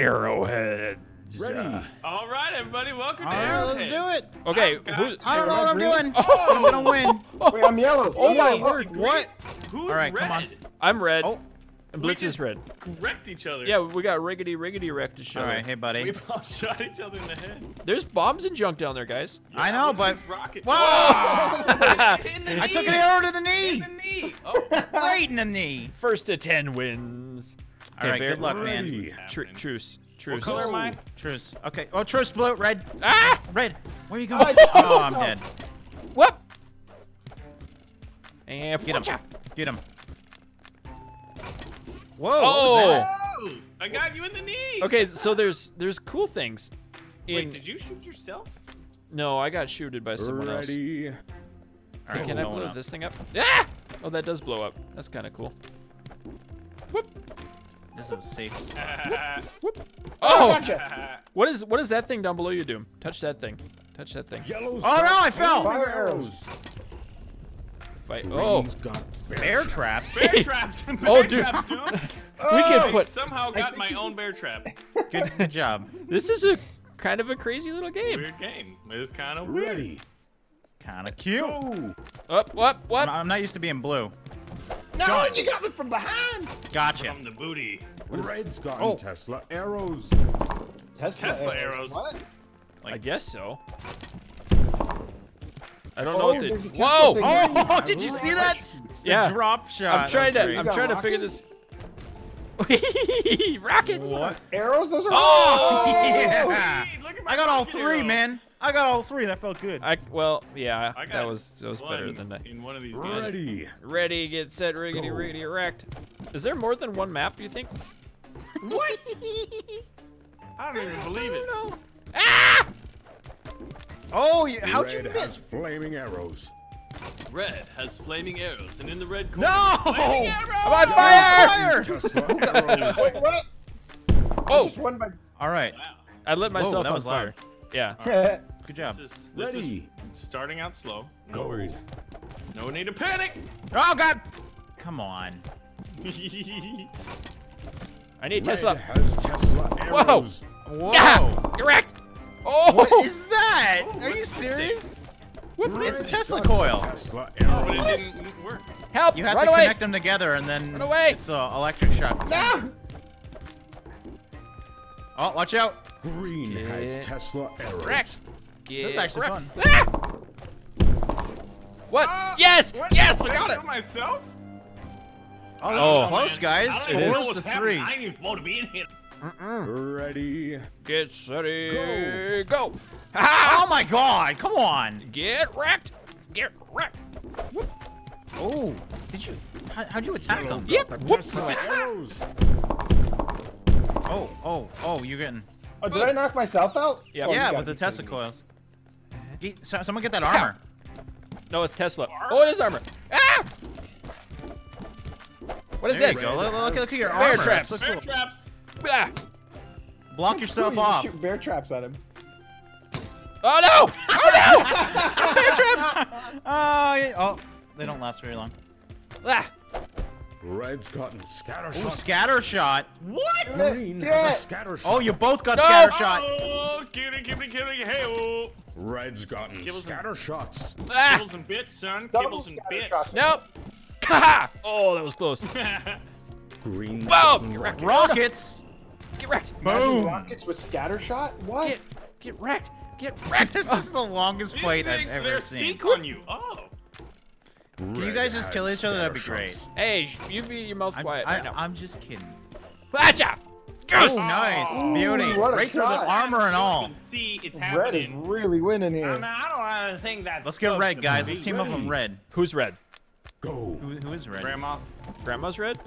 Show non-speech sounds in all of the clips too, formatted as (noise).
Arrowheads. Ready. All right, everybody, welcome to right, let's do it. Okay, I've got- who, I don't know what I'm green? doing. but I'm gonna win. (laughs) Wait, I'm yellow. Oh I'm my yellow. word. What? Who's All right, red? come on. I'm red. Oh. And We Blitz is red. Wrecked each other. Yeah, we got riggedy riggedy wrecked each All other. right, hey buddy. We all shot each other in the head. There's bombs and junk down there, guys. Yeah, I know, but- is rocket? Whoa! (laughs) In the I knee. took an arrow to the In knee. the knee. Oh, (laughs) Right in the knee. First to ten wins. All right, Bear- good luck, man. Ready. Tru- truce. Truce. what color am I? Truce. Okay. Oh, truce, blue, red. Ah! Red. Where are you Oh, going? oh, oh I'm dead. Whoop! And Get him. whatcha? Get him. Whoa. Oh! What was that? Oh, I got you in the knee. Okay, so there's there's cool things. In, Wait, did you shoot yourself? No, I got shooted by someone else. Ready. All right, Can I blow up. this thing up? Ah! Oh, that does blow up. That's kind of cool. Whoop! This is a safe spot. (laughs) Whoop! Oh, Oh! gotcha. (laughs) What is what is that thing down below you, Doom? Touch that thing. Touch that thing. Yellow's Oh, no, I fell. Fire arrows. Fight. Oh! Green's Bear traps. bear traps. (laughs) Bear Oh, dude. traps, dude. We can I put. somehow got my own bear trap. Good, good job. This is a kind of a crazy little game. Weird game. It's kind of weird. Ready. Kind of cute. Go. Up, what, I'm, what? I'm not used to being blue. No, you got me from behind. Gotcha. From the booty. Red's got Oh. Tesla arrows. Tesla arrows. What? I guess so. I don't Oh, know what there's the. Whoa! Oh, (laughs) did you see that? The Yeah. drop shot. I'm trying to. I'm got trying to figure this. Rockets? (laughs) Rockets. What? Arrows? Those are. Oh, Oh! yeah. Look at my I got all three, arrow. man. I got all three. That felt good. I well, yeah, I got that was that was better than that. In one of these guns. Ready. Ready, get set, riggedy, Go. riggedy, erect. Is there more than one map? Do you think? What? (laughs) I don't even believe it. Ah! Oh, you, how'd Red you has miss? flaming arrows. Red has flaming arrows, and in the red corner. No! Flaming arrows! I'm on fire! Fire! Wait, what? Oh, Just one by. All right. Wow. I lit myself that on was fire. Yeah. (laughs) Good job. This is this Ready. is starting out slow. No Go. worries. No need to panic. Oh, God. Come on. (laughs) I need Red Tesla. has Tesla arrows. Whoa. Ah! Erect. Oh! What is that? Oh, Are you what's this serious? What? It's a Tesla coil. Tesla but it didn't work. Help! You have Run to away! connect them together, and then Run away. it's the electric shock. No! Oh, watch out. Green Yeah. has Tesla arrows. Erect. Get That's actually wrecked. fun. Ah! What? Ah, yes! what? Yes, I Did got it! myself? Oh, this Oh. is close, guys. I don't It even is. know Four to three. I didn't want to be in here. Ready. Get ready, Go. go! (laughs) Oh my God! Come on. Get wrecked! Get wrecked! Oh, did you? How, how'd you attack Yellow them? got Yep. the Whoop. Tesla arrows. Oh, oh, oh! You're getting. Oh, did I knock myself out? Yeah. Oh, you yeah, with the Tesla coils. Get- so- someone get that armor. No, it's Tesla. Oh, it is armor. Ah! What is There this? you go. Look, look, look at your Bear armor. traps. That's so Bear cool. traps. Ah! Block That's yourself cool, you off. Shoot bear traps at him. Oh no! Oh no! (laughs) Bear trap! Oh, yeah. oh, they don't last very long. Ah! Red's gotten scatter Ooh, shot. scatter shot. What? Green Yeah. has a scatter shot. Oh, you both got No! scatter shot. Oh, kitty, kitty, kitty, hey, oh. Red's gotten Give us a- scatter shots. Ah! Kibbles and bits, son. Double Kibbles and scatter bits. shots. Nope! (laughs) Haha! Oh, that was close. (laughs) Green's Whoa! gotten Get wrecked. rockets. Rockets. Get wrecked! Imagine Boom. rockets with scatter shot? What? Get, get wrecked! Get wrecked! This is the longest These fight I've things, ever they're seen. on you. Oh. Can you guys just kill each other? That'd be great. Hey, sh- you be your mouth I'm, quiet I, right now. I'm just kidding. Gotcha! Oh, nice. Ooh, Beauty. what a right through the armor and all. See it's Red is really winning I, here. mean, I don't want think that. Let's get red, guys. Let's team up on red. Who's red? Go. Who, who is red? Grandma. Grandma's red?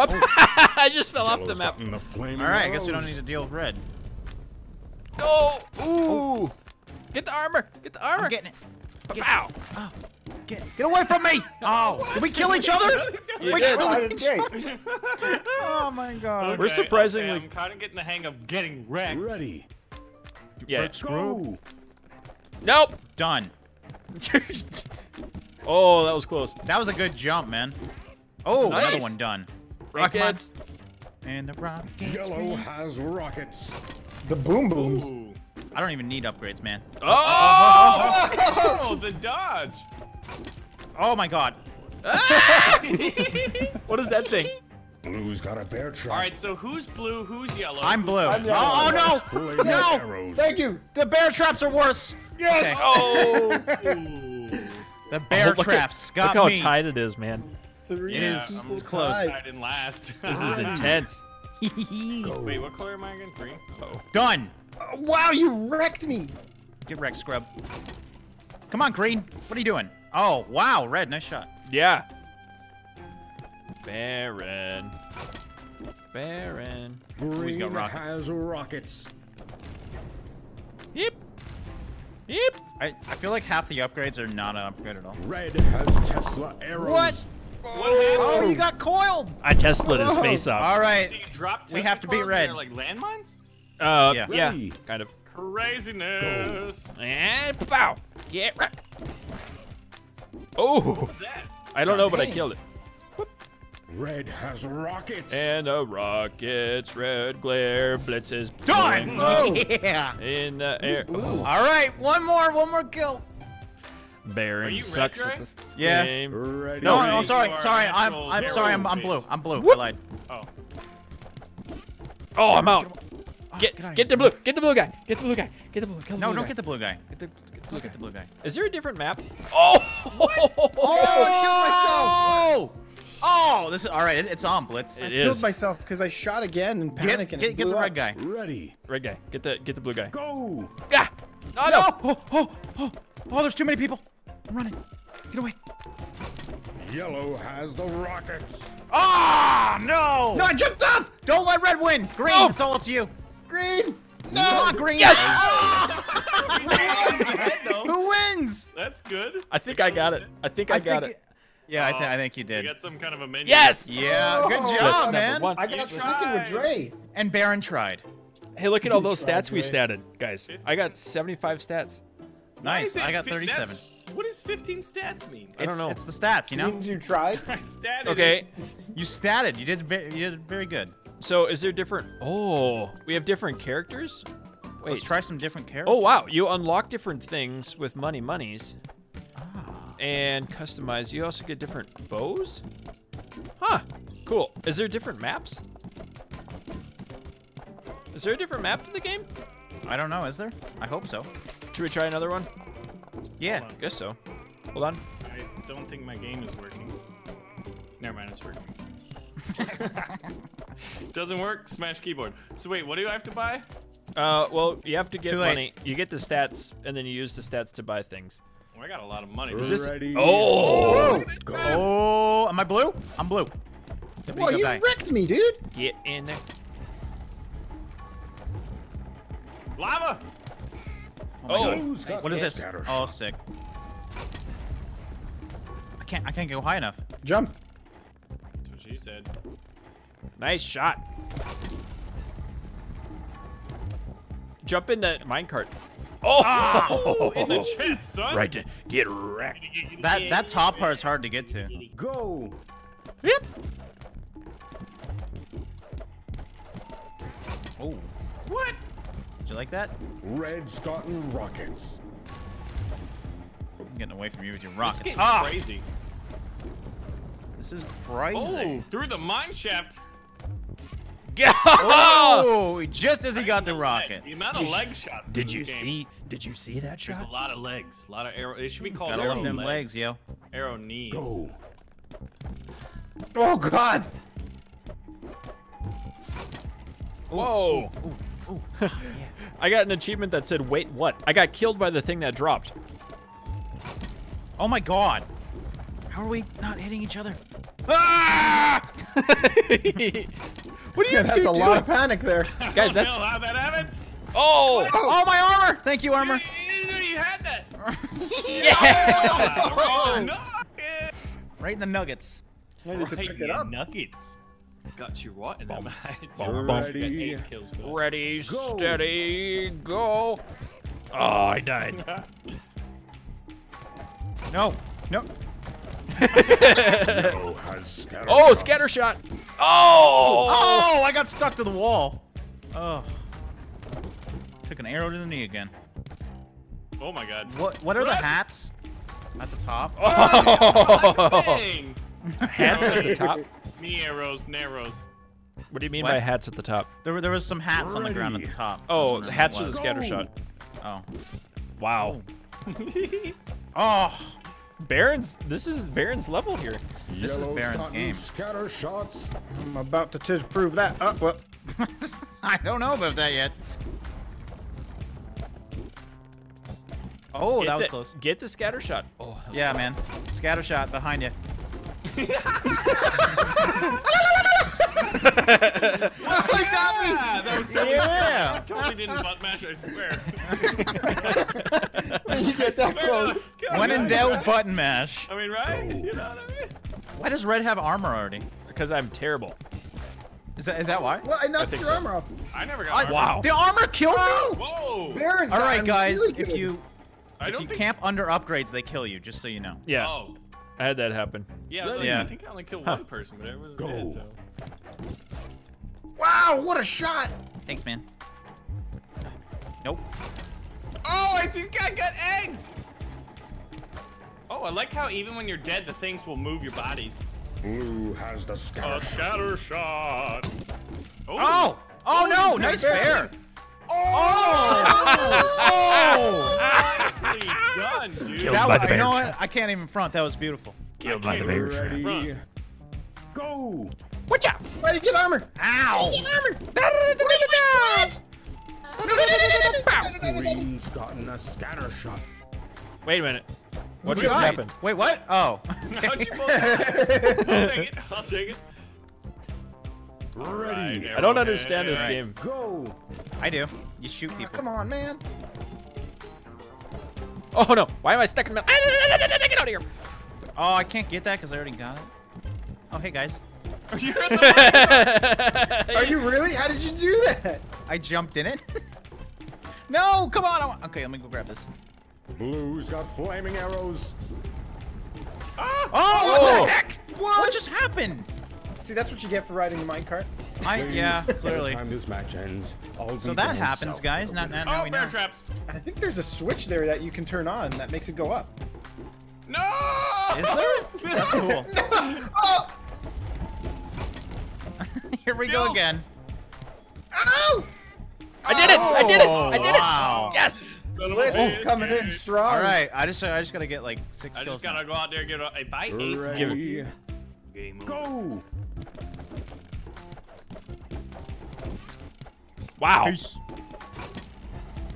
Up. (laughs) I just fell off the map. gotten the flaming All right, I guess we don't need to deal with red. Oh! Ooh! Oh. Get the armor! Get the armor! I'm getting it. Get, Pow! oh, ah. get, get away from me! Oh, (laughs) did we kill each other? You We did. killed- Oh, that's (laughs) great. Oh my god. We're surprisingly- I'm kind of getting the hang of getting wrecked. Ready. Yeah. Go. Nope! Done. oh, that was close. That was a good jump, man. Oh, another one done. Come on. Rockets. And the rockets. Yellow has rockets. The boom booms. Ooh. I don't even need upgrades, man. Oh! (laughs) Oh, the dodge. Oh my god. (laughs) (laughs) what is that thing? Blue's got a bear trap. All right, so who's blue? Who's yellow? I'm blue. I'm yellow. oh, oh no! No! arrows. Thank you. The bear traps are worse. Yes. Oh! Ooh. The bear oh, look at- traps got Look how me. tight it is, man. Three It is. people It's close. tied. I didn't last. (laughs) This is (laughs) intense. (laughs) Go. Wait, what color am I again? Green. Oh. Done. Oh, wow, you wrecked me. Get wrecked, scrub. Come on, green. What are you doing? Oh, wow, red. Nice shot. Yeah. Baron. Baron. Green got rockets. has rockets. Yep. Yep. I, I feel like half the upgrades are not an upgrade at all. Red has Tesla arrows. What? What happened? Oh, you got coiled. I Tesla his face off. All right. So you dropped We have to beat Tesla red. Like landmines? Uh, Yeah. yeah. Kind of. Craziness. And pow. Get right. Oh, What's that? I don't know, but I killed it. Red has rockets. And the rockets, red glare, blitzes. Done. blowing Yeah. In the air. Oh, All right, one more, one more kill. Baron Are red, sucks at this Yeah. game. Ready. No, no, sorry, sorry. I'm, I'm sorry. I'm, I'm blue. I'm blue. Whoop. I lied. Oh. Oh, I'm out. Get, get get the blue. Get the blue guy. Get the blue guy. Get the blue. Kill the No, blue don't guy. get the blue guy. Get the, get the blue Look guy. at the blue guy. Is there a different map? (laughs) Oh! Oh! Oh, Oh! this is all right. It, it's on Blitz. It I is. killed myself because I shot again and Get, and get, it get the blew red up. guy. Ready. Red guy. Get the get the blue guy. Go. Ah! Oh no! Oh, oh, oh, oh, there's too many people. I'm running. Get away. Yellow has the rockets. Ah, no! No, I jumped off. Don't let red win. Green, Oh. it's all up to you. Green. No. Come No. on, green. Yes! (laughs) Who wins? That's good. I think I got it. I think I, got think it. Yeah, I, Oh, th I think you did. You got some kind of a menu. Yes! Yeah, good Oh. job, Blitz man. one. I got second with Drae. And Baron tried. Hey, look at all those stats we Drae. statted, guys. I got 75 stats. Why Nice. I got 37. that's- What does 15 stats mean? I don't It's- know. It's the stats, you know. Means you tried. (laughs) I statted Okay, it. You statted. You did. Very, you did very good. so is there different? Oh, we have different characters. Wait. Let's try some different characters. Oh wow, you unlock different things with money monies Ah. and customize. You also get different bows. Huh. Cool. Is there different maps? Is there a different map to the game? I don't know. Is there? I hope so. Should we try another one? Yeah. Hold on. Guess so. Hold on. I don't think my game is working. Never mind, it's working. (laughs) Doesn't work. Smash keyboard. So wait, what do I have to buy? Uh, well, you have to get Too late. money. You get the stats, and then you use the stats to buy things. Well, I got a lot of money. Is this? Ready. Oh! Go. Oh, am I blue? I'm blue. W Well, you guy. wrecked me, dude. Get in there. Lava! Oh, Blue's got What is this? Oh, sick. I can't. I can't go high enough. Jump. That's what she said. nice shot. Jump in the minecart. Oh! Ah! oh in the (laughs) chest, son! right. to- Get wrecked. That that top part's hard to get to. Go. Yep. Oh. What? Did you like that? Red's gotten rockets. I'm getting away from you with your This rockets. game's Ah, crazy. this is crazy. Oh, through the mine shaft. (laughs) Oh, just as he got the rocket. The amount of Did you- leg shots. Did you game. see? Did you see that There's a lot of legs, a lot of arrow. It should be called Gotta arrow love them leg. legs, yo. Arrow knees. Go. Oh God. Whoa! (laughs) I got an achievement that said, "Wait, what?" I got killed by the thing that dropped. Oh my god. How are we not hitting each other? Ah! (laughs) what are you Yeah, that's two a lot of panic there. (laughs) Guys, Oh, that's no, how'd that happen? oh Oh, my armor! Thank you, armor. You, you, you had that. yeah! Ah, right in the nugget. Right in the nuggets. I need to pick it up. Nuggets. Got you what in the match? bum, bum. Got eight kills for. Ready, Go. steady, go! Oh, I died. (laughs) No, no. Scatter (laughs) Oh, scatter shot. Oh! oh! Oh, I got stuck to the wall. Oh. Took an arrow to the knee again. Oh my god. What What are the hats at the top? Oh! (laughs) Dang. hats at the top. Me arrows, narrows. What do you mean What? by hats at the top? There were there was some hats on the ground at the top. Oh, wondering hats what for the scatter shot. Oh. Wow. Oh. (laughs) oh. Baron's. This is Baron's level here. This is Baron's game. Scatter shots. I'm about to t- prove that. Oh, well. (laughs) I don't know about that yet. Oh, Get that was the, close. Get the scatter shot. Oh, that was Yeah, close. man. Scatter shot behind you. Yeah, that was totally Yeah. I totally didn't butt mash, I swear. When you get that close. When in doubt, button mash. I mean, right? Go. You know what I mean? Why does Red have armor already? Because I'm terrible. Is that is that why? Well, I knocked think your so. armor off. I never got I- armor. Wow. The armor killed me. Whoa! Baron's All right, guys. really If good. you I if don't you think. camp under upgrades, they kill you. Just so you know. Yeah, Oh. I had that happen. Yeah, I was like, Yeah. I think I only killed Huh. one person, but it was Go. dead, so. Wow, what a shot! Thanks, man. Nope. Oh, I think I got egged! Oh, I like how even when you're dead, the things will move your bodies. Blue has the scatter A shot. scatter shot. Oh! Oh, oh no! Nice fair. Oh! Nicely done, dude. Killed That by was, the you know what? I can't even front. That was beautiful. Killed by the bear Ready. Run. Go. Watch out! Why you get armor? Ow! Green's gotten a scatter shot. Wait a minute. What just died? happened? Wait, what? Oh. How'd you both- I'll take it. (laughs) I'll take it. Ready. Right, I don't arrow understand this head. game. Go. I do. You shoot Oh, come on, man. Oh no! Why am I stuck in the middle? Ah, get out of here! Oh, I can't get that because I already got it. Oh, hey guys. You're in the Are you really? How did you do that? I jumped in it. (laughs) no, come on. I want... Okay, let me go grab this. Blue's got flaming arrows. Oh, oh, what Oh. the heck? What? just happened? See, that's what you get for riding the minecart. I yeah, By the clearly. time this match ends, I'll So that happens, guys. with Now, the now, Oh, we bear know. traps. I think there's a switch there that you can turn on that makes it go up. No! Is there? That's (laughs) cool. Oh! (laughs) Here we go again. Ow! I did it! I did it! I did it! Oh, wow. Yes! Son of Blitz is bitch. coming in strong. All right, I just I just gotta get like six I kills. just gotta go out there and get a. If I ace Ready. game over. Go. Wow. Peace.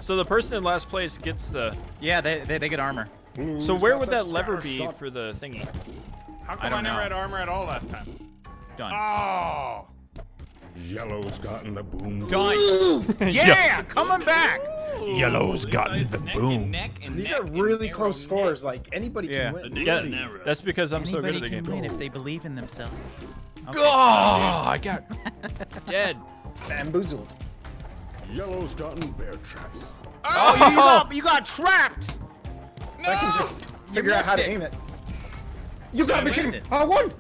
So the person in last place gets the. Yeah, they, they they get armor. Blue's So where would that lever be shot. for the thingy? How I come I, don't never know. had armor at all last time? Done. Oh! Yellow's gotten the boom. Done. (laughs) yeah, coming back. Yellow's gotten the neck boom. And neck and These neck are really arrow close neck. scores. Like anybody Yeah. can win. The Yeah, neck and arrow. that's because I'm so good at the can game. win if they believe in themselves. Okay. Oh, I got (laughs) dead. Bamboozled. Yellow's gotten bear traps. Oh, you oh. got you got trapped. I can just figure out how to aim it. You gotta I be kidding me. it. I won!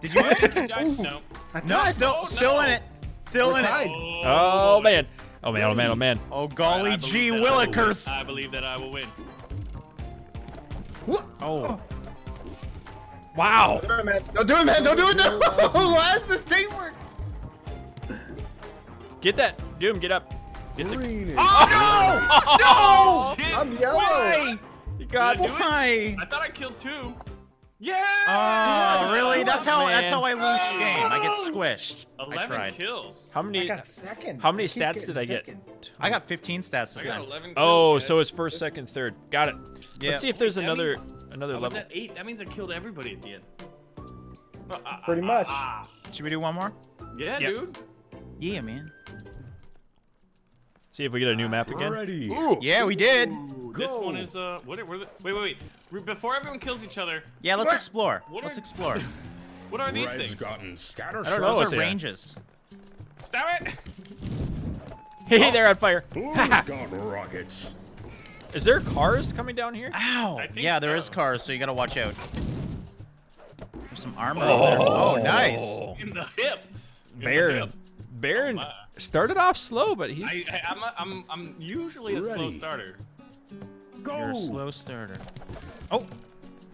Did you? You died? No. I no, tied. still oh, no, still in it. Still We're in tied. it. Oh man. Oh man. Oh man. Oh man. Oh golly believe gee that I will willikers. I believe that I will win. What? Oh. oh. Wow. Don't do it, man. Don't do it, man. Don't do it. No. Why is this teamwork? Get that. Doom. Get up. Get the. Green is Oh no! Shit. I'm yellow. Why? You got Did I do it? Why? I thought I killed two. Yeah! Oh, really? That's how that's how I lose the game. I get squished. I 11 tried. kills. How I many? got second. How many stats did I get? second. I got 15 stats I this got time. 11 kills. Oh, guys. so it's first, second, third. Got it. Yeah. Let's see if there's That another means- another level. at 8. That means I killed everybody at the end. Ah, Pretty ah, much. ah. Should we do one more? Yeah, Yep. dude. Yeah, man. See if we get a new map again. ready. Ooh. Yeah, we did. Ooh, this one is uh what are, what are the, wait wait wait before everyone kills each other Yeah, let's What? explore. What let's explore. (laughs) what are these Red's things gotten scatter I don't know Those what are are. ranges. stab it Hey, they're on fire. Blue's (laughs) got rockets. Is there cars coming down here? Ow. I think Yeah, there is cars, so you gotta watch out. There's some armor over there. Oh, nice. In the hip. In the hip. Baron oh, my. started off slow, but he's. I, I, I'm, a, I'm, I'm usually a slow starter. Go! You're a slow starter. Oh,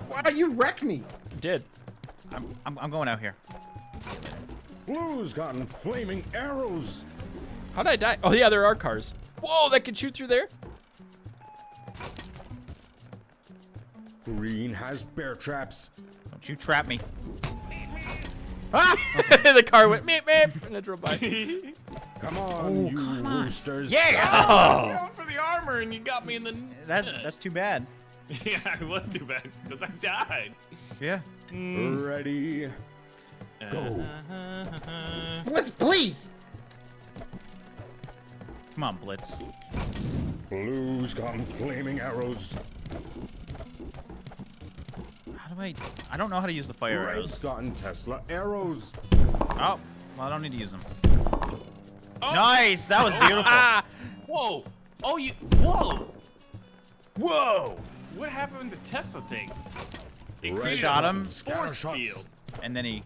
Wow, you wrecked me. did. I'm, I'm, I'm going out here. Blue's gotten flaming arrows. How'd I die? Oh, yeah, there are cars. Whoa, that can shoot through there? Green has bear traps. Don't you trap me. Ah! (laughs) the car went meep meep and it drove by. (laughs) Oh, come on, you roosters. Yeah! I'm going for the armor and you got me in the. That, that's too bad. (laughs) yeah, it was too bad because I died. Yeah. Mm. Ready. Go. Uh-huh. Blitz, please. Come on, Blitz. Blue's gotten flaming arrows. How do I... I don't know how to use the fire Red's arrows. gotten Tesla arrows. Oh, well, I don't need to use them. Oh. Nice! That was beautiful. Ah! (laughs) Whoa! Oh, you. Whoa! Whoa! What happened to Tesla things? It Red Shot him. Force Scattershots. field. And then he...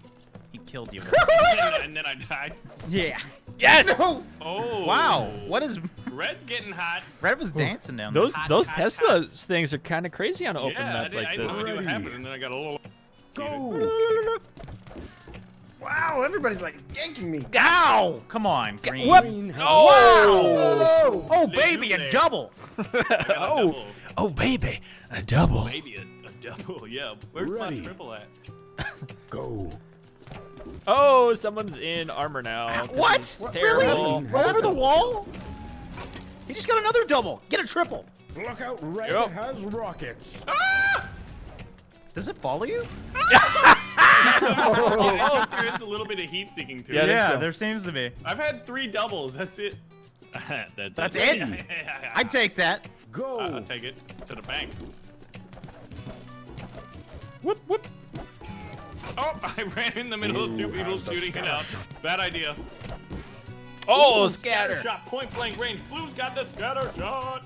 He killed you. and, (laughs) and then I died. yeah. Yes! No. Oh. Wow. What is... Red's getting hot. Red was dancing down there. Those Hot, those hot, Tesla things are kind of crazy on an open yeah, I, map did, like I this. didn't see what Ready. happened, and then I got a little. Go. Wow, everybody's like yanking me. Ow! Come on, Green. What? Green has Oh! Whoa. Oh, They baby, do (laughs) a oh, double! oh! Oh, baby, a double. Maybe a, a double, yeah. Where's Ready. my triple at? Go. Oh, someone's in armor now. Ah, what? it's Really? terrible. Over the wall? He just got another double. Get a triple. Look out, Red Yep. has rockets. Ah! Does it follow you? (laughs) (laughs) Oh, there is a little bit of heat seeking to Yeah, I it. think so. there seems to be. I've had three doubles. That's it. (laughs) that's, That's it? I'd take that. Go. I'll take it to the bank. Whoop, whoop. Oh, (laughs) I ran in the middle of two Ooh, people shooting it scatter out. Bad idea. Oh, Ooh, scatter. shot, point blank range. Blue's got the scatter shot.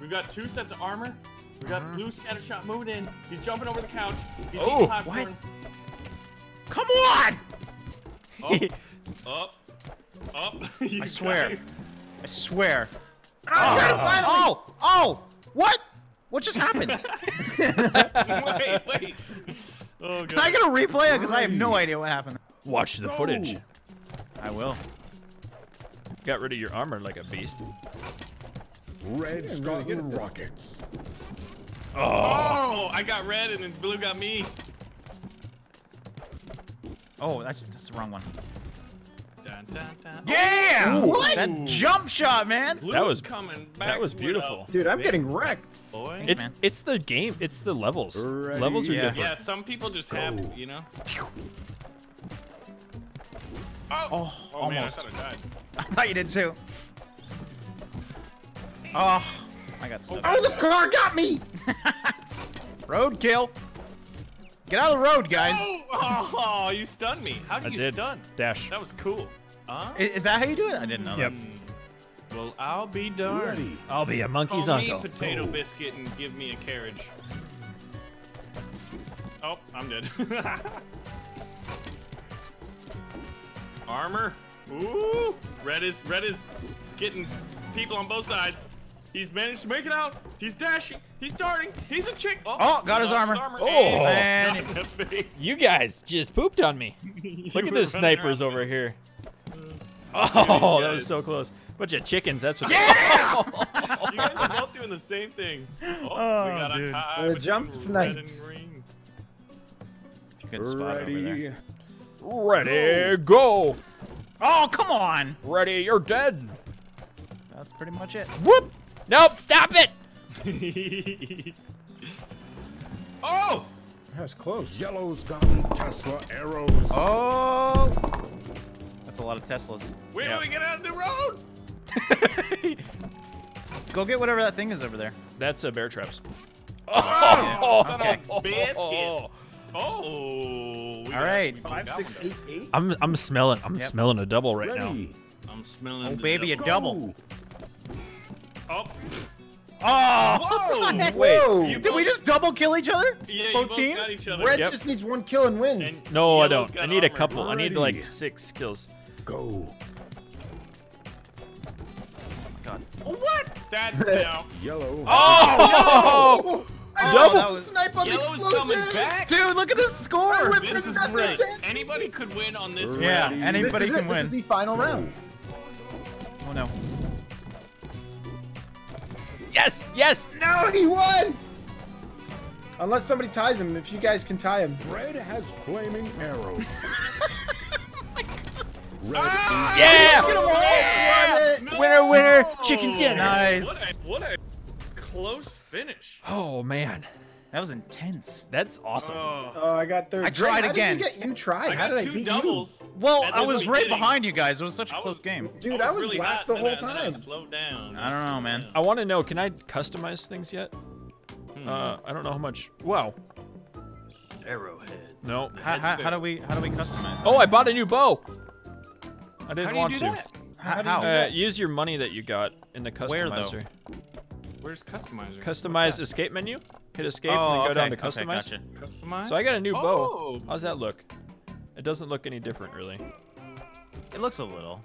We've got two sets of armor. We got Uh-huh. blue scatter shot moving in. He's jumping over the couch. He's Oh, eating popcorn. Come on! Up, (laughs) up, up. (laughs) You I swear. guys. I swear. Oh, got him. Oh! Oh! What? What just happened? wait, wait. Oh, God. Can I get a replay? Because I have no idea what happened. Watch the Go. footage. Oh. I will. Got rid of your armor like a beast. Red's gotten rockets. Oh. oh, I got red and then blue got me. Oh, that's, that's the wrong one. Dun, dun, dun. Yeah! Oh, what? That jump shot, man! Blue's That was- coming back. that was beautiful. Dude, I'm big getting wrecked. Boy. It's man. it's the game. It's the levels. Ready. Levels are Yeah. different. Yeah, some people just have, Go. you know. Oh, Oh, oh man, I almost. thought I died. (laughs) I thought you did too. Oh, I got stuck. Oh, the car got me. (laughs) Roadkill. Get out of the road, guys. Oh, oh, you stunned me. How I did you did. stun? Dash. That was cool. Huh? I- Is that how you do it? I didn't know Yep. that. Well, I'll be darned. Ready. I'll be a monkey's Call monkey's me uncle. potato Go. biscuit and give me a carriage. Oh, I'm dead. (laughs) Armor. Ooh, red is red is getting people on both sides. He's managed to make it out. He's dashing. He's darting. He's a chick. Oh, oh got his lost armor. Oh, man. got in the face. You guys just pooped on me. (laughs) Look at the snipers over with- here. Oh, that was so close. Bunch of chickens. That's what. Yeah! (laughs) You guys are both doing the same things. Oh, we Oh, got dude. a tie The jump red and snipes. green. Good spot over. Ready. Ready, go. Oh, come on. Ready, you're dead. That's pretty much it. Whoop. Nope, stop it. (laughs) oh! That was close. Yellow's gotten Tesla arrows. Oh. That's a lot of Teslas. Where Yeah. do we get out of the road? (laughs) Go get whatever that thing is over there. That's a bear traps. Oh, oh! son okay. biscuit. Oh. oh! we got- right. we both Five, got six, one. eight, eight. I'm I'm smelling I'm Yep. smelling a double right now. I'm smelling Oh, the baby, a double. Go. Oh. Oh! Whoa! Whoa! You Did we just double kill each other? Yeah, you both both teams? got each other. Red Yep. just needs one kill and wins. No, I don't. I got need a armor. couple. I need like six kills. Go. What? That (laughs) no. Yellow. Oh! Oh, that Double. was- Snipe on the Yellow's explosive! Dude, look at this score! This it is back great. Anybody could win on this Yeah, round. Ready. This anybody is can it. This is the final round. Oh no. Yes, yes. No, he won! Unless somebody ties him. If you guys can tie him. Red has flaming arrows. (laughs) Red ah, Yeah. Yeah! No! Winner, winner, chicken dinner. Nice. What a, what a close finish. Oh man, That was intense. that's awesome. Oh, Oh, I got third. I tried How again. Did you, get, you tried. I How got did I two beat doubles. Well, I was right beginning. behind you guys. It was such a I close game. Dude, I was really last the whole then I- time? slowed down. I don't know, man. I want to know, can I customize things yet? Hmm. Uh, I don't know how much. Wow. Arrowheads. No. How, how, how do we how do we customize? Oh, I bought a new bow. I didn't How do you want do to. that? How? how? Uh, use your money that you got in the Where, though? customizer. Where's customizer? Customize escape menu. Hit escape oh, and then go okay, down to okay, customize. gotcha. Customize. So I got a new Oh. bow. How's that look? It doesn't look any different, really. It looks a little.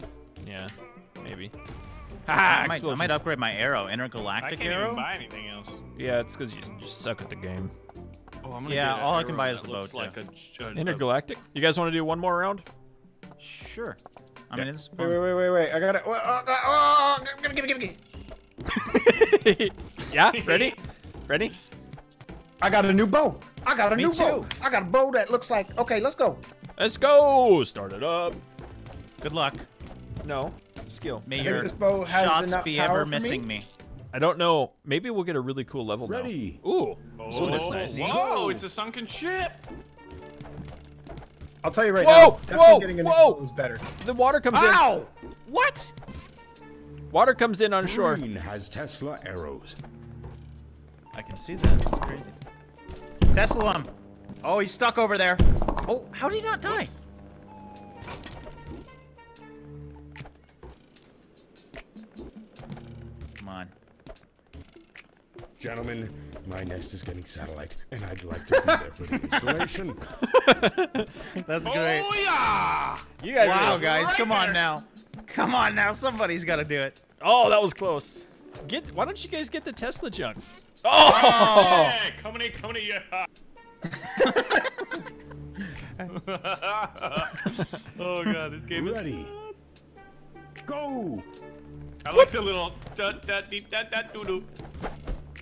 Yeah, maybe. I ah, might, I might upgrade my arrow, intergalactic I intergalactic can't arrow. even buy anything else. Yeah, it's because you just suck at the game. Oh, I'm gonna Yeah, get an all I can buy is the looks bow, Like too. a, j- a- Intergalactic. You guys want to do one more round? Sure. I mean, it's Wait, wait, wait, wait, wait. I got it. Oh, oh, oh, oh, give me, give me, give me. yeah, ready? Ready? I got a new bow. I got a Me new bow. I got a bow that looks like. Okay, let's go. Let's go! Start it up. Good luck. No, skill. May think your this bow has shots enough be power ever for me. missing me. I don't know. Maybe we'll get a really cool level now. Ready. Ooh, this one looks Oh, nice. Whoa, it's a sunken ship. I'll tell you right Whoa, now. Definitely whoa, getting a whoa. bow is better. The water comes Ow! What? in. Water comes in on shore. Green has Tesla arrows. I can see that. It's crazy. Tesla him. Oh, he's stuck over there. Oh, how did he not die? Come on. Gentlemen, my nest is getting satellite, and I'd like to be there for the installation. (laughs) That's great. Oh yeah! You guys. Wow, guys, right come on now. Come on now. Somebody's got to do it. Oh, that was close. Get. Why don't you guys get the Tesla junk? Oh. Yeah, coming in, coming in, yeah. (laughs) oh god, this game is. Ready. Go. I like the little da da dee da da doo doo.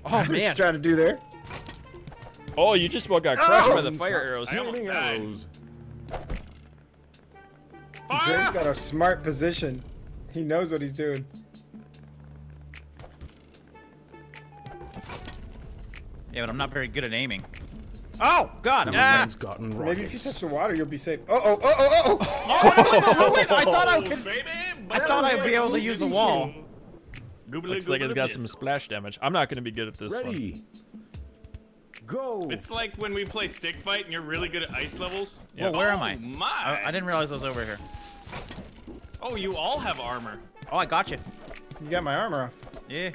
Oh That's what you're man. trying to do there. Oh, you just about got crushed by the Oh. fire arrows. I almost Flaming died. arrows. James Fire! got a smart position. He knows what he's doing. Yeah, but I'm not very good at aiming. Oh, God. I'm Yeah. Red's gotten Maybe if you touch the water, you'll be safe. Uh oh, uh oh, uh oh. Wait, I thought I Oh, could. baby, I thought I'd be able to use the wall. Goobly, Looks like it's got some splash damage. I'm not gonna be good at this one. Go. It's like when we play stick fight and you're really good at ice levels. Yeah. Whoa, where oh, am I? My. I, I didn't realize I was over here. Oh, you all have armor. Oh, I got you. You got my armor off. Yeah.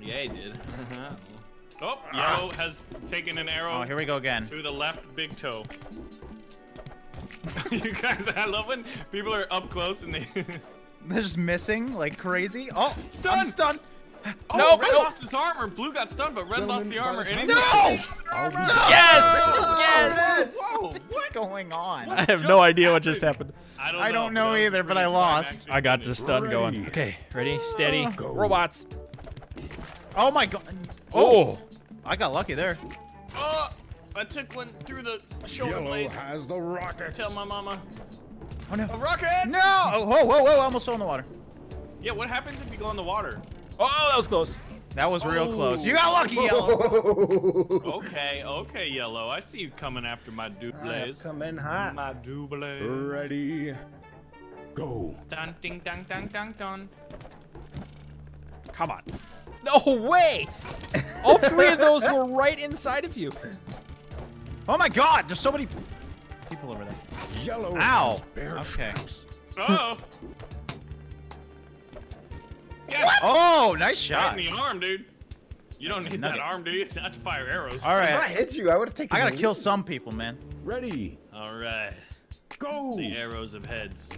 Yeah, I did. (laughs) oh, yellow has taken an arrow Oh, here we go again. to the left big toe. (laughs) you guys, I love when people are up close and they. (laughs) They're just missing like crazy. Oh, Stun! I'm stunned. oh, No, Red no. lost his armor. Blue got stunned, but Red lost the armor. by And he's you finish, I'll be back. Yes! Yes! Whoa! What's going on? I have no idea what just happened. I don't know. I don't know that either, but I lost. I got the finish. stun going. Okay, ready, steady. Go. Robots. Oh my god. Oh. oh. I got lucky there. Oh, I took one through the shoulder blade. Yellow blade. has the rocket. Tell my mama. Oh no. A rocket! No! Oh, whoa, whoa, whoa! I almost fell in the water. Yeah, what happens if you go in the water? Oh, oh that was close. That was real Oh. close. You got lucky, yellow. (laughs) Okay, okay, yellow. I see you coming after my I've doubles. come in hot. My doubles. Ready. Go. Dun ding dun dun dun dun. Come on. No way! All three of those were right inside of you. Oh my god! There's so many people over there. Yellow Ow. bear Okay. traps. Oh. Yes! Oh, nice Right shot. in the arm, dude. You don't need Nugget. that arm, do you? Not to fire arrows. All right. If I hit you, I would have taken. I gotta kill some people, man. Ready. All right. Go. The arrows of heads.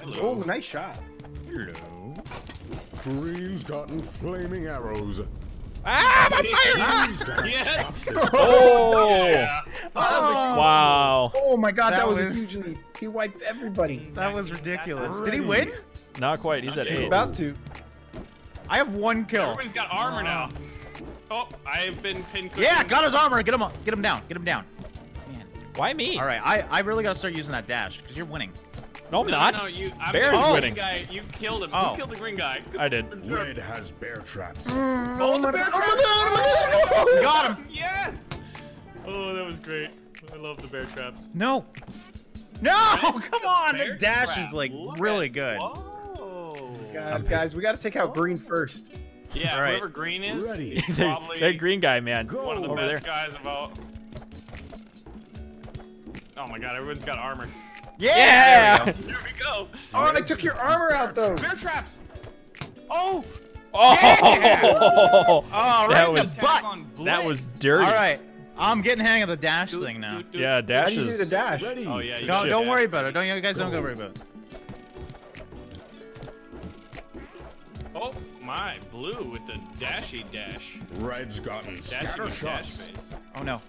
Hello. Oh, nice shot. Hello. Green's gotten flaming arrows. Ah, I'm fire! He's gotta Yeah. stop this. Oh! Yeah. Wow. Oh my god, that, That was, a was- huge lead. He wiped everybody. That was ridiculous. Did he win? Not quite. He's at eight. He's about to. I have one kill. Everybody's got armor now. Oh, I've been pin cushion. Yeah, got his armor. Get him. up. Get him down. Get him down. Man. Why me? All right. I I really gotta start using that dash because you're winning. No, I'm No, not. no, you. I'm Bear's the winning. Guy, you killed him. Oh. Who killed the green guy? I did. Red has bear traps. Mm. Oh, the bear trap! Oh, got him. Yes. Oh, that was great. I love the bear traps. No. No! (laughs) Come on. The dash trap. is like Look really at- good. Whoa. God, guys, we gotta take out green first. Yeah, All right. whoever green is, Ready. (laughs) is that, probably that green guy, man. Go. one of the over best there. guys of all. Oh my god, everyone's got armor. Yeah. There we go. Here we go. Oh, I took your armor out though. Bear traps. Oh, Oh, (laughs) Oh, right That was- butt. that was dirty. All right. I'm getting hang of the dash thing now. Yeah, How dash do you do is. the dash? Ready. Oh yeah, you Don't, should. don't worry about it. Don't you guys don't go worry about it. Oh my, blue with the dashy dash. Red's gotten Dashy scatter with dash shots. face. Oh no.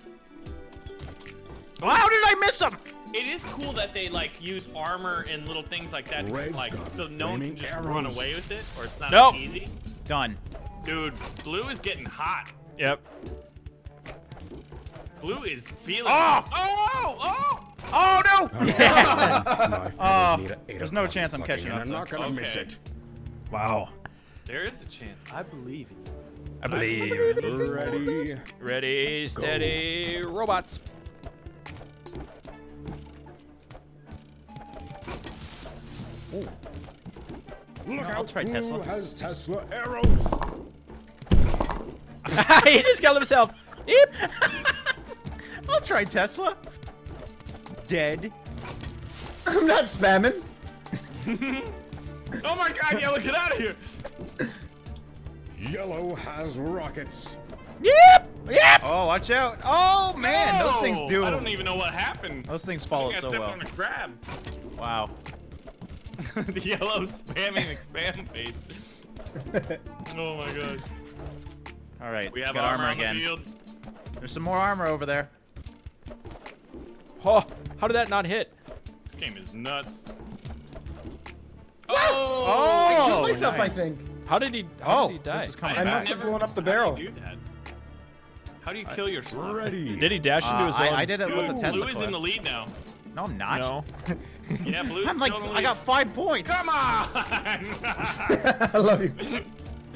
Oh, how did I miss him? It is cool that they like use armor and little things like that, to, like so no one can flaming just run away with it, or it's not Nope. easy. Done. Dude, blue is getting hot. Yep. Blue is feeling. Ah! Oh, oh! Oh! Oh! Oh no! (laughs) My Oh, (laughs) need a ah, eight there's no chance I'm catching up, I'm not gonna miss it. Wow. There is a chance. I believe in you. I believe. Ready. Ready, steady, robots. Look I'll out. try Blue Tesla. has Tesla arrows. (laughs) he just killed himself. Yep. (laughs) I'll try Tesla. Dead. I'm not spamming. (laughs) Oh my god, Yellow, get out of here! Yellow has rockets. Yep. Yep. Oh, watch out. Oh man, those things do. I don't even know what happened. Those things I follow think I so well. on a crab. Wow. (laughs) the yellow spamming expand face. (laughs) Oh my god. All right. We have got armor, armor on the again. field. There's some more armor over there. Oh, how did that not hit? This game is nuts. Oh, oh I killed myself, I think. How did he? How Oh, did he die? this is coming I back. must have blown up the how do you barrel. do that? How do you kill yourself? Ready. Did he dash into Uh, his I, own? I did it with Dude, a Tesla blue is in the lead now. No, I'm not. No. (laughs) Yeah, (laughs) blue. I'm like, I got five points. Come on! (laughs) I love you.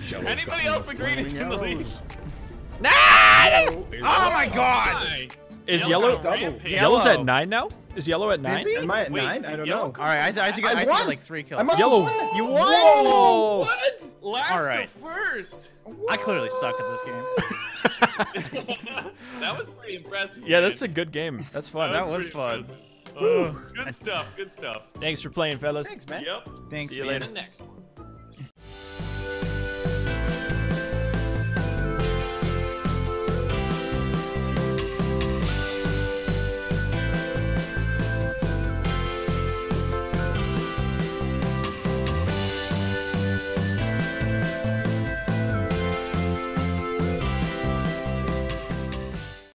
Yellow's Anybody else the but green is in the lead. arrows. (laughs) Nah! Oh my god! Hi. Is Yellow yellow? got a Double. rampage. Yellow's at nine now. Is yellow at nine? Am I at Wait, nine? I don't yellow know. All right, I, I, think I, I think I won. like three kills. I must Yellow. have won. You won! Whoa! What? Last All right. to first. I clearly suck at this game. that was pretty impressive. Yeah, man. that's a good game. That's fun. That was pretty fun. impressive. Good stuff. Good stuff. Thanks for playing, fellas. Thanks, man. Yep. Thanks, See you man. later. The next one.